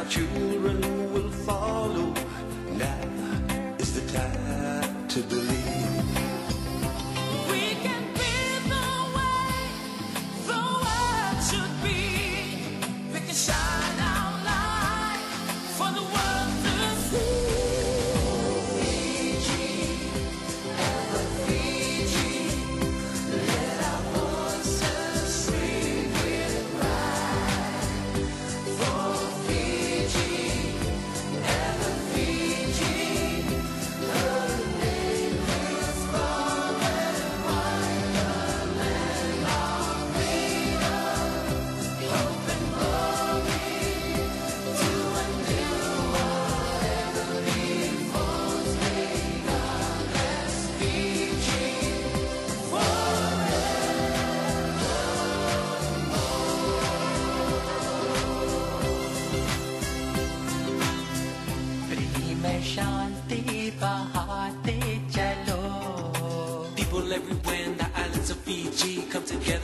our children will follow. Now is the time to believe. G, come together.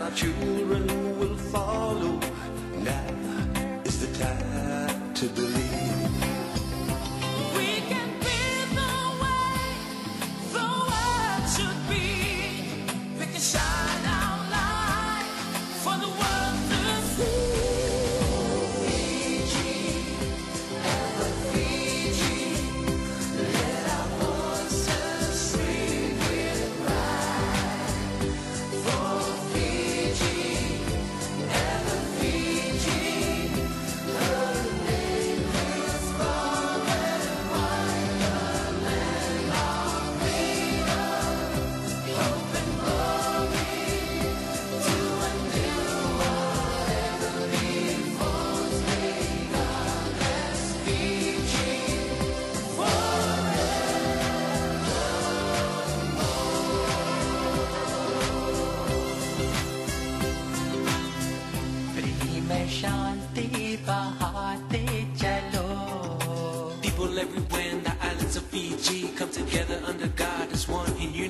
our children will follow.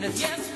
happiness. Yes.